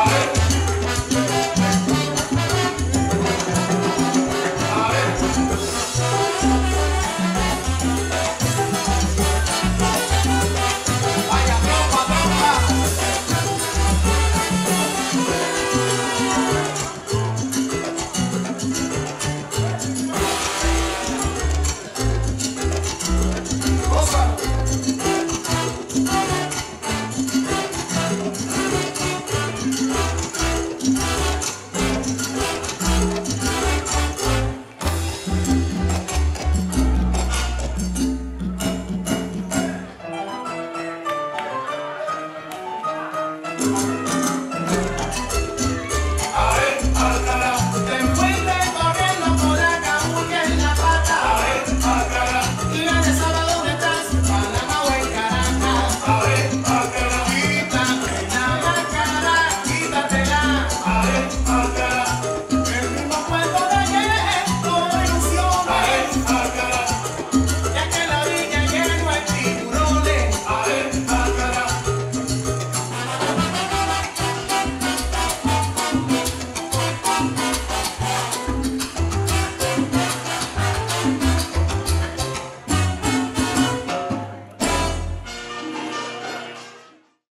Amen.